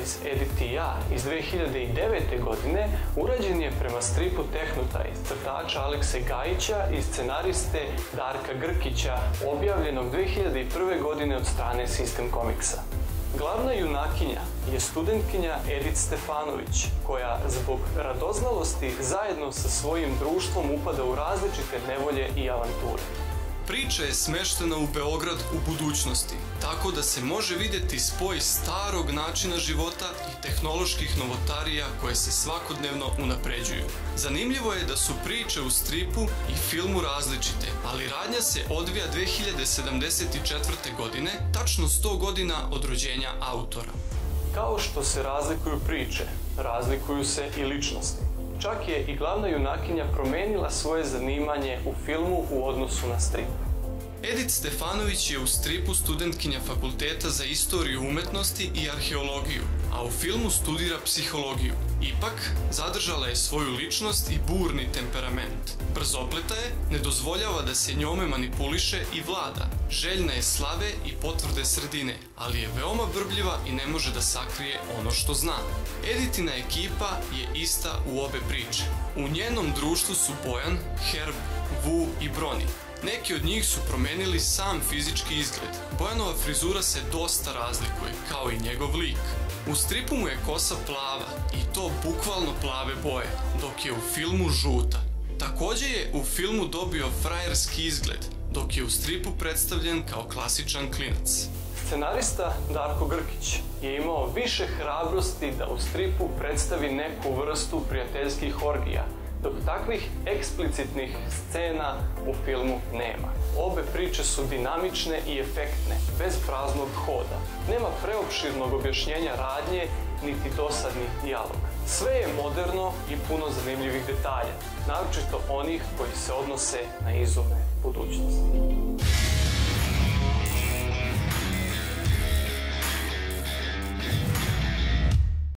Eyes, Edit i ja iz 2009. godine urađen je prema stripu Tehnotaj crtača Alekse Gajića i scenariste Darka Grkića, objavljenog 2001. godine od strane System Comicsa. Glavna junakinja je studentkinja Edith Stefanović, koja zbog radoznalosti zajedno sa svojim društvom upada u različite nevolje i avanture. Priča je smeštena u Beograd u budućnosti, tako da se može vidjeti spoj starog načina života i tehnoloških novotarija koje se svakodnevno unapređuju. Zanimljivo je da su priče u stripu i filmu različite, ali radnja se odvija 2074. godine, tačno 100 godina od rođenja autora. Kao što se razlikuju priče, razlikuju se i ličnosti. Čak je i glavna junakinja promenila svoje zanimanje u filmu u odnosu na strip. Edith Stefanović je u stripu studentkinja Fakulteta za istoriju umetnosti i arheologiju, a u filmu studira psihologiju. Ipak, zadržala je svoju ličnost i burni temperament. Brzopleta je, ne dozvoljava da se njome manipuliše i vlada. Željna je slave i potvrde sredine, ali je veoma vrbljiva i ne može da sakrije ono što zna. Editina ekipa je ista u obe priče. U njenom društvu su Bojan, Herb, Vu i Broni, Neki od njih su promenili sam fizički izgled. Bojanova frizura se dosta razlikuje, kao i njegov lik. U stripu mu je kosa plava, i to bukvalno plave boje, dok je u filmu žuta. Takođe je u filmu dobio frajerski izgled, dok je u stripu predstavljen kao klasičan klinac. Scenarista Darko Grkić je imao više hrabrosti da u stripu predstavi neku vrstu prijateljskih orgija, dok takvih eksplicitnih scena u filmu nema. Obe priče su dinamične i efektne, bez praznog hoda. Nema preopširnog objašnjenja radnje, niti dosadnih dijaloga. Sve je moderno i puno zanimljivih detalja, naročito onih koji se odnose na izume budućnosti.